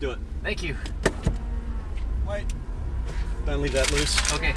Do it. Thank you. Wait. Then leave that loose. Okay.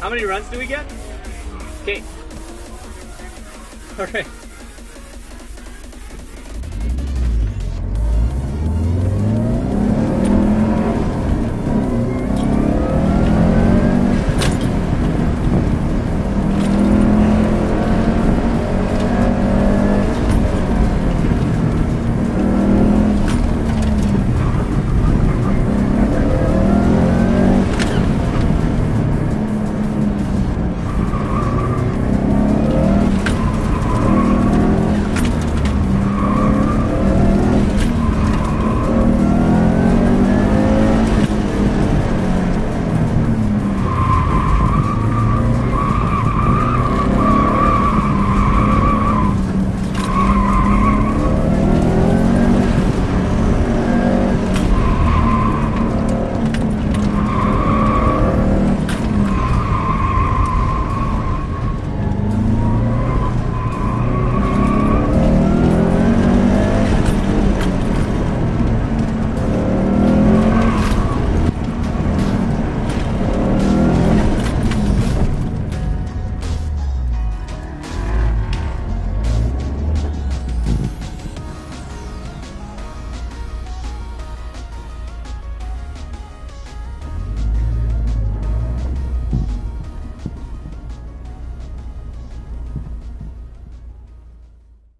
How many runs do we get? Okay. Okay.